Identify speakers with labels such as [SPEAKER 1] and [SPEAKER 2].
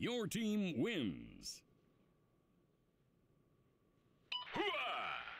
[SPEAKER 1] Your team wins.